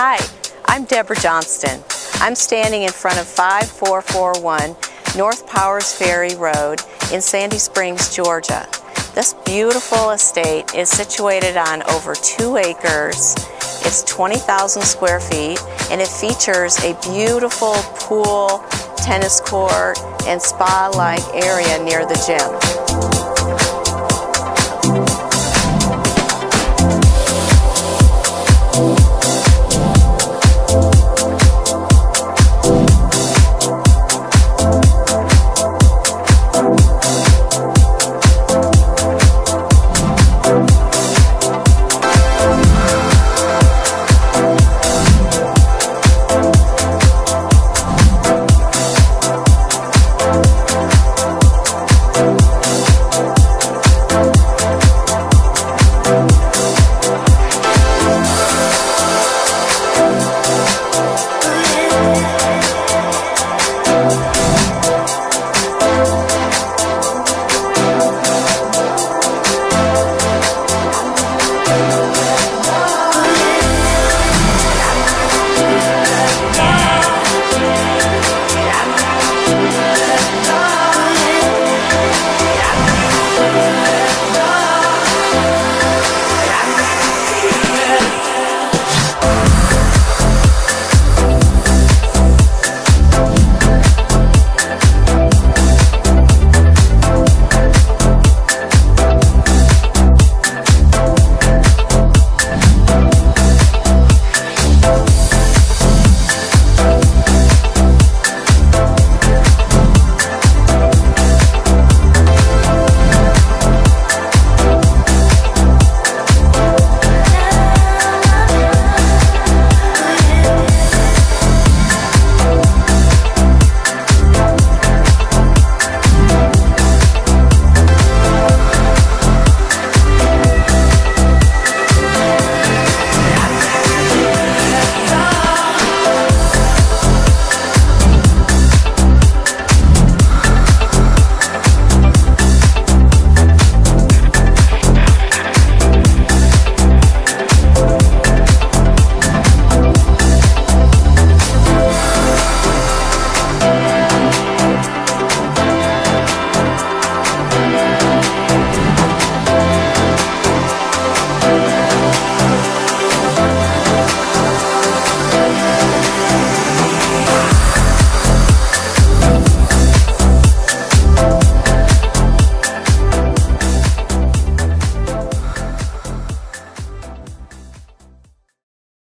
Hi, I'm Debra Johnston. I'm standing in front of 5441 North Powers Ferry Road in Sandy Springs, Georgia. This beautiful estate is situated on over two acres. It's 20,000 square feet and it features a beautiful pool, tennis court, and spa-like area near the gym.